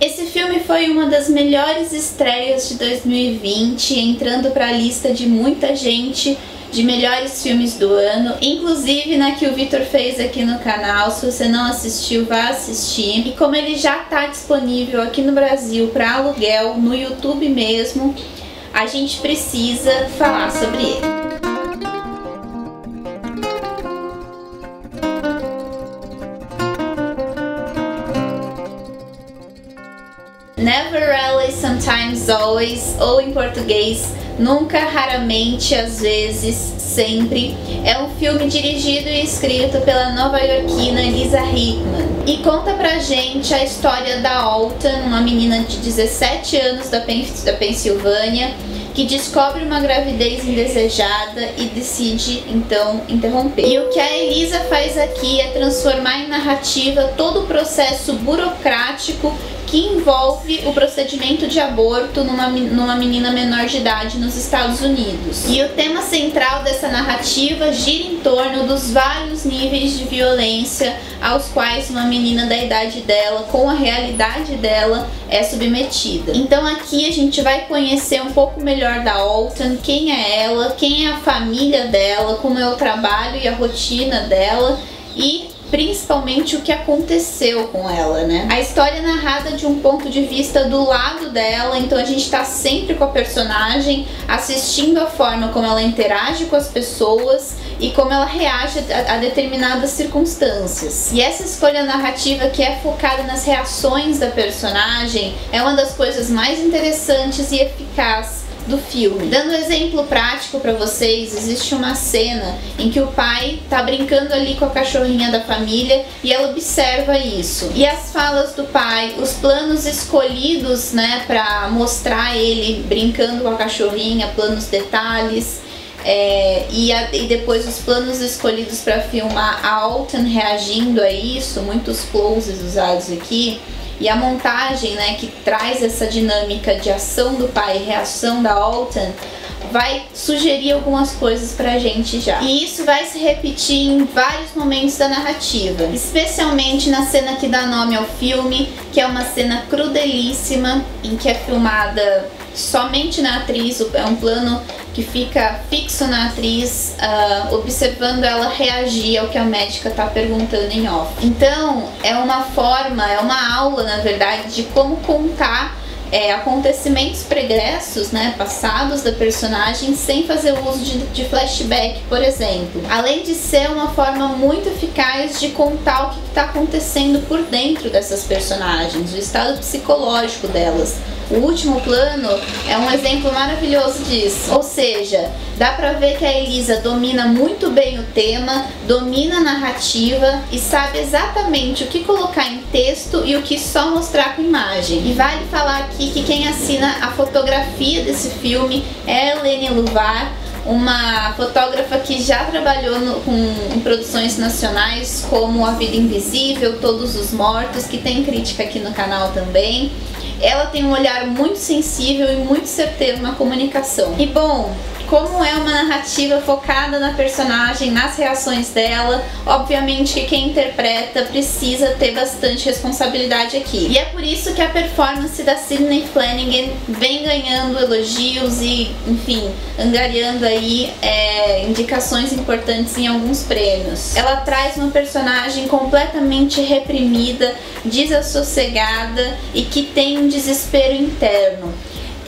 Esse filme foi uma das melhores estreias de 2020, entrando para a lista de muita gente de melhores filmes do ano, inclusive na que o Vitor fez aqui no canal. Se você não assistiu, vá assistir. E como ele já está disponível aqui no Brasil para aluguel no YouTube mesmo, a gente precisa falar sobre ele. Never Rarely, Sometimes Always, ou em português, Nunca, Raramente, Às vezes, Sempre. É um filme dirigido e escrito pela nova-iorquina Lisa Hickman e conta pra gente a história da Alton, uma menina de 17 anos da, Pen da Pensilvânia que descobre uma gravidez indesejada e decide então interromper. E o que a Elisa faz aqui é transformar em narrativa todo o processo burocrático que envolve o procedimento de aborto numa, numa menina menor de idade nos Estados Unidos. E o tema central dessa narrativa gira em torno dos vários níveis de violência aos quais uma menina da idade dela, com a realidade dela, é submetida. Então aqui a gente vai conhecer um pouco melhor da Alton, quem é ela, quem é a família dela, como é o trabalho e a rotina dela e principalmente o que aconteceu com ela, né? A história é narrada de um ponto de vista do lado dela, então a gente tá sempre com a personagem assistindo a forma como ela interage com as pessoas e como ela reage a, a determinadas circunstâncias. E essa escolha narrativa que é focada nas reações da personagem é uma das coisas mais interessantes e eficazes do filme. Dando um exemplo prático para vocês, existe uma cena em que o pai tá brincando ali com a cachorrinha da família e ela observa isso. E as falas do pai, os planos escolhidos, né, para mostrar ele brincando com a cachorrinha, planos detalhes. É, e, a, e, depois os planos escolhidos para filmar a Alton reagindo a isso, muitos closes usados aqui, e a montagem, né, que traz essa dinâmica de ação do pai e reação da Alton, vai sugerir algumas coisas pra gente já. E isso vai se repetir em vários momentos da narrativa, especialmente na cena que dá nome ao filme, que é uma cena crudelíssima, em que é filmada somente na atriz, é um plano que fica fixo na atriz, uh, observando ela reagir ao que a médica está perguntando em off. Então, é uma forma, é uma aula, na verdade, de como contar é, acontecimentos pregressos, né, passados da personagem, sem fazer uso de, de, flashback, por exemplo. Além de ser uma forma muito eficaz de contar o que está acontecendo por dentro dessas personagens, o estado psicológico delas. O último plano é um exemplo maravilhoso disso. Ou seja, dá pra ver que a Elisa domina muito bem o tema, domina a narrativa e sabe exatamente o que colocar em texto e o que só mostrar com imagem. E vale falar aqui que quem assina a fotografia desse filme é Helene Luvar, uma fotógrafa que já trabalhou no, com, em produções nacionais como A Vida Invisível, Todos os Mortos, que tem crítica aqui no canal também. Ela tem um olhar muito sensível e muito certeiro na comunicação. E bom, como é uma narrativa focada na personagem, nas reações dela, obviamente que quem interpreta precisa ter bastante responsabilidade aqui. E é por isso que a performance da Sidney Flanagan vem ganhando elogios e, enfim, angariando aí é, indicações importantes em alguns prêmios. Ela traz uma personagem completamente reprimida, desassossegada e que tem um desespero interno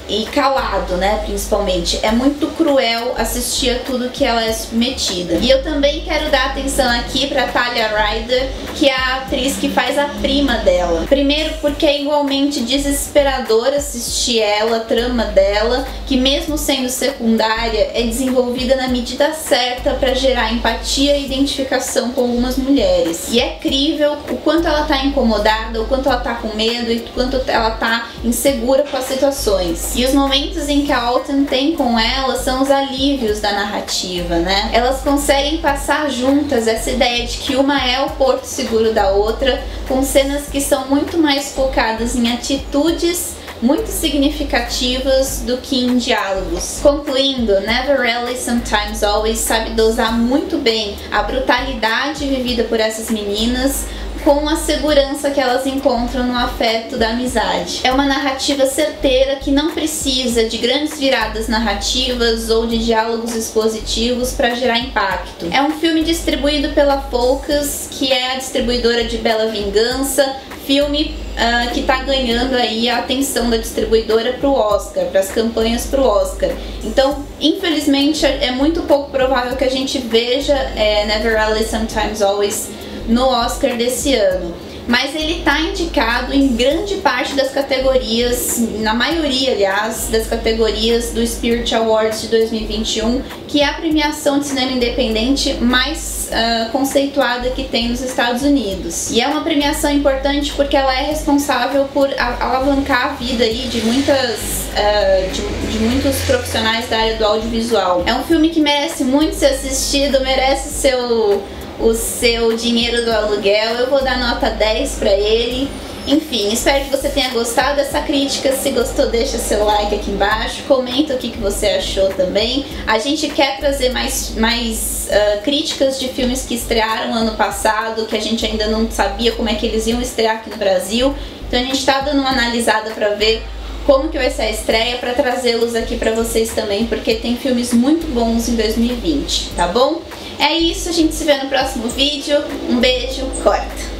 e calado, né, principalmente. É muito cruel assistir a tudo que ela é submetida. E eu também quero dar atenção aqui para Talia Ryder, que a atriz que faz a prima dela. Primeiro porque é igualmente desesperador assistir ela, a trama dela, que mesmo sendo secundária, é desenvolvida na medida certa para gerar empatia e identificação com algumas mulheres. E é crível o quanto ela tá incomodada, o quanto ela tá com medo e o quanto ela tá insegura com as situações. E os momentos em que a Alton tem com ela são os alívios da narrativa, né? Elas conseguem passar juntas essa ideia de que uma é o porto seguro da outra, com cenas que são muito mais focadas em atitudes muito significativas do que em diálogos. Concluindo, Never Rarely Sometimes Always sabe dosar muito bem a brutalidade vivida por essas meninas, com a segurança que elas encontram no afeto da amizade. É uma narrativa certeira que não precisa de grandes viradas narrativas ou de diálogos expositivos para gerar impacto. É um filme distribuído pela Focus, que é a distribuidora de Bela Vingança, filme uh, que está ganhando aí a atenção da distribuidora para o Oscar, para as campanhas para o Oscar. Então, infelizmente, é muito pouco provável que a gente veja é, Never Rarely, Sometimes Always no Oscar desse ano mas ele está indicado em grande parte das categorias, na maioria, aliás, das categorias do Spirit Awards de 2021, que é a premiação de cinema independente mais uh, conceituada que tem nos Estados Unidos. E é uma premiação importante porque ela é responsável por alavancar a vida aí de muitas uh, de, de muitos profissionais da área do audiovisual. É um filme que merece muito ser assistido, merece seu o seu dinheiro do aluguel. Eu vou dar nota 10 para ele. Enfim, espero que você tenha gostado dessa crítica. Se gostou, deixa seu like aqui embaixo. Comenta o que, que você achou também. A gente quer trazer mais, mais uh, críticas de filmes que estrearam ano passado, que a gente ainda não sabia como é que eles iam estrear aqui no Brasil. Então a gente está dando uma analisada para ver como que vai ser a estreia para trazê-los aqui para vocês também, porque tem filmes muito bons em 2020, tá bom? É isso, a gente se vê no próximo vídeo. Um beijo, corta!